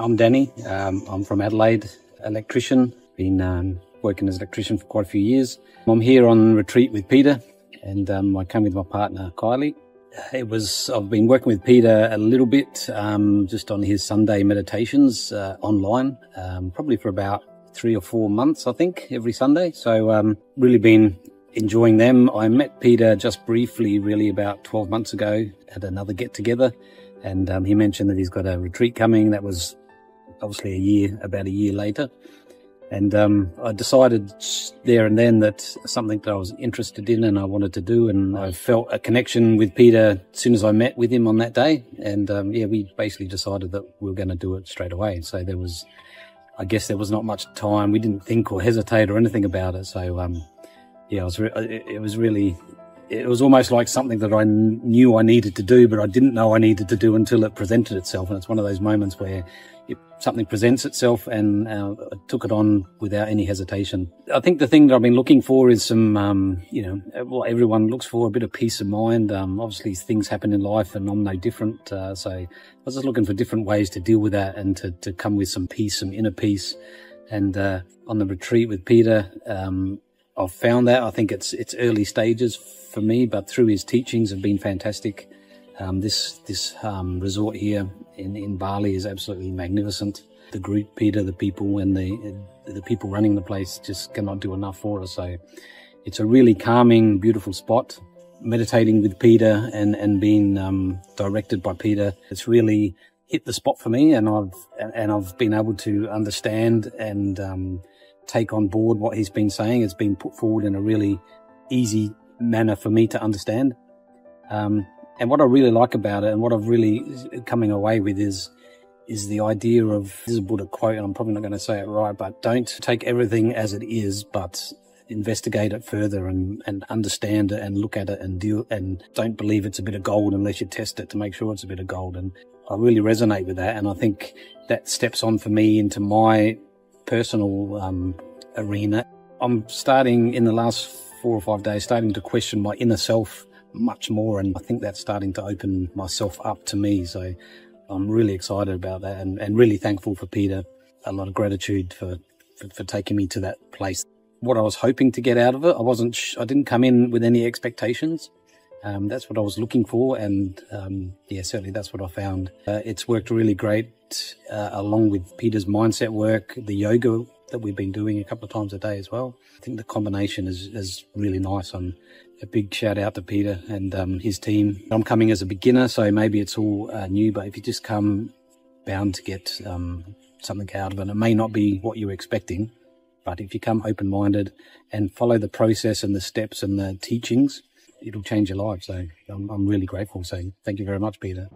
I'm Danny. Um, I'm from Adelaide, electrician. Been um, working as an electrician for quite a few years. I'm here on retreat with Peter, and um, I came with my partner Kylie. It was I've been working with Peter a little bit, um, just on his Sunday meditations uh, online, um, probably for about three or four months, I think, every Sunday. So um, really been enjoying them. I met Peter just briefly, really about 12 months ago at another get together. And um, he mentioned that he's got a retreat coming. That was obviously a year, about a year later. And um, I decided there and then that something that I was interested in and I wanted to do. And I felt a connection with Peter as soon as I met with him on that day. And um, yeah, we basically decided that we were going to do it straight away. So there was, I guess there was not much time. We didn't think or hesitate or anything about it. So um, yeah, was, re- it was really it was almost like something that I knew I needed to do, but I didn't know I needed to do until it presented itself. And it's one of those moments where it, something presents itself and uh, I took it on without any hesitation. I think the thing that I've been looking for is some, um, you know, what everyone looks for, a bit of peace of mind. Um, obviously things happen in life and I'm no different. Uh, so I was just looking for different ways to deal with that and to, to come with some peace, some inner peace. And, uh, on the retreat with Peter, um, I've found that. I think it's it's early stages for me, but through his teachings have been fantastic. Um, this this um, resort here in, in Bali is absolutely magnificent. The group, Peter, the people, and the the people running the place just cannot do enough for us. So it's a really calming, beautiful spot. Meditating with Peter and and being um, directed by Peter, it's really hit the spot for me, and I've and I've been able to understand and um, take on board what he's been saying. It's been put forward in a really easy manner for me to understand. Um, and what I really like about it and what I've really coming away with is, is the idea of, this is a Buddha quote, and I'm probably not going to say it right, but don't take everything as it is, but investigate it further and, and understand it and look at it and deal and don't believe it's a bit of gold unless you test it to make sure it's a bit of gold. And I really resonate with that. And I think that steps on for me into my personal um, arena. I'm starting in the last four or five days, starting to question my inner self much more. And I think that's starting to open myself up to me. So I'm really excited about that and, and really thankful for Peter. A lot of gratitude for, for, for taking me to that place. What I was hoping to get out of it, I wasn't, I didn't come in with any expectations. Um, that's what I was looking for, and um, yeah, certainly that's what I found. Uh, it's worked really great, uh, along with Peter's mindset work, the yoga that we've been doing a couple of times a day as well. I think the combination is, is really nice. I'm a big shout out to Peter and um, his team. I'm coming as a beginner, so maybe it's all uh, new, but if you just come bound to get um, something out of it, it may not be what you're expecting, but if you come open minded and follow the process and the steps and the teachings, it'll change your life. So I'm, I'm really grateful. So thank you very much, Peter.